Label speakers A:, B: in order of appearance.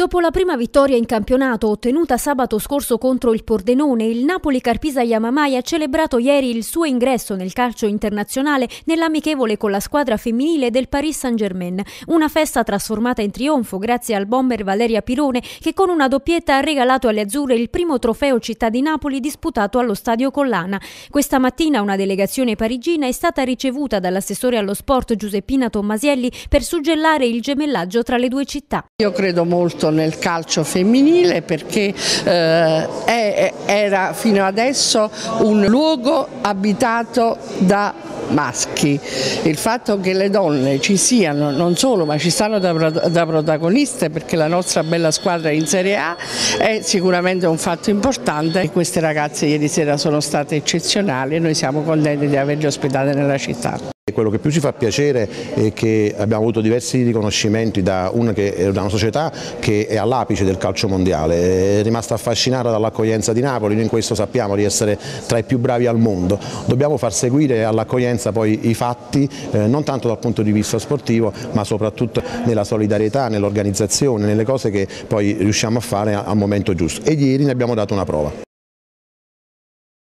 A: Dopo la prima vittoria in campionato ottenuta sabato scorso contro il Pordenone, il Napoli Carpisa Yamamai ha celebrato ieri il suo ingresso nel calcio internazionale nell'amichevole con la squadra femminile del Paris Saint-Germain. Una festa trasformata in trionfo grazie al bomber Valeria Pirone che con una doppietta ha regalato alle azzurre il primo trofeo città di Napoli disputato allo stadio Collana. Questa mattina una delegazione parigina è stata ricevuta dall'assessore allo sport Giuseppina Tommasielli per suggellare il gemellaggio tra le due città.
B: Io credo molto nel calcio femminile perché eh, è, era fino adesso un luogo abitato da maschi. Il fatto che le donne ci siano, non solo, ma ci stanno da, da, protagoniste perché la nostra bella squadra in Serie A è sicuramente un fatto importante e queste ragazze ieri sera sono state eccezionali e noi siamo contenti di averle ospitate nella città.
C: Quello che più ci fa piacere è che abbiamo avuto diversi riconoscimenti da una, che, da una società che è all'apice del calcio mondiale, è rimasta affascinata dall'accoglienza di Napoli, noi in questo sappiamo di essere tra i più bravi al mondo, dobbiamo far seguire all'accoglienza poi i fatti, eh, non tanto dal punto di vista sportivo ma soprattutto nella solidarietà, nell'organizzazione, nelle cose che poi riusciamo a fare al momento giusto. E ieri ne abbiamo dato una prova.